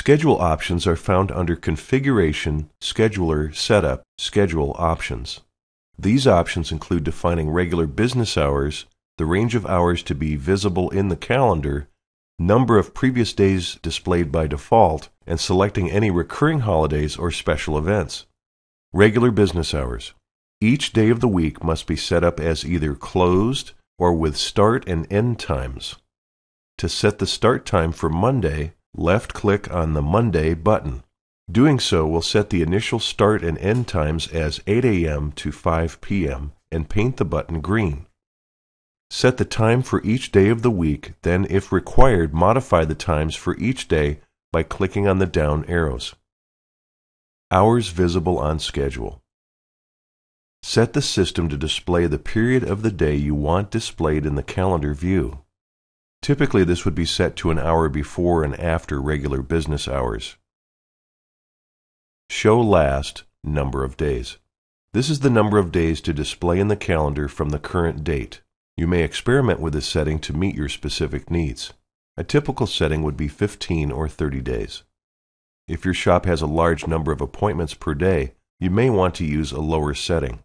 Schedule options are found under Configuration, Scheduler, Setup, Schedule Options. These options include defining regular business hours, the range of hours to be visible in the calendar, number of previous days displayed by default, and selecting any recurring holidays or special events. Regular business hours. Each day of the week must be set up as either closed or with start and end times. To set the start time for Monday, left click on the Monday button. Doing so will set the initial start and end times as 8 a.m. to 5 p.m. and paint the button green. Set the time for each day of the week, then, if required, modify the times for each day by clicking on the down arrows. Hours visible on schedule. Set the system to display the period of the day you want displayed in the calendar view. Typically, this would be set to an hour before and after regular business hours. Show last number of days. This is the number of days to display in the calendar from the current date. You may experiment with this setting to meet your specific needs. A typical setting would be 15 or 30 days. If your shop has a large number of appointments per day, you may want to use a lower setting.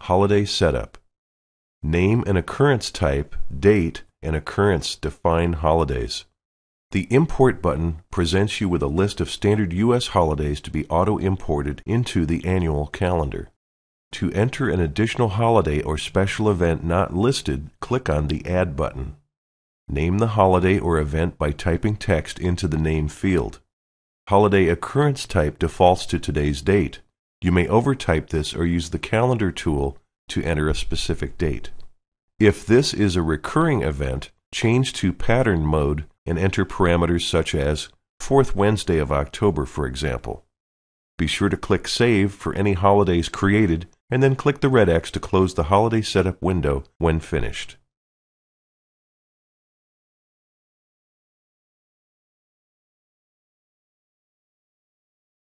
Holiday Setup Name and occurrence type, date, and occurrence define holidays. The Import button presents you with a list of standard U.S. holidays to be auto imported into the annual calendar. To enter an additional holiday or special event not listed, click on the Add button. Name the holiday or event by typing text into the name field. Holiday occurrence type defaults to today's date. You may overtype this or use the calendar tool to enter a specific date. If this is a recurring event, change to pattern mode and enter parameters such as fourth Wednesday of October, for example. Be sure to click Save for any holidays created and then click the red X to close the holiday setup window when finished.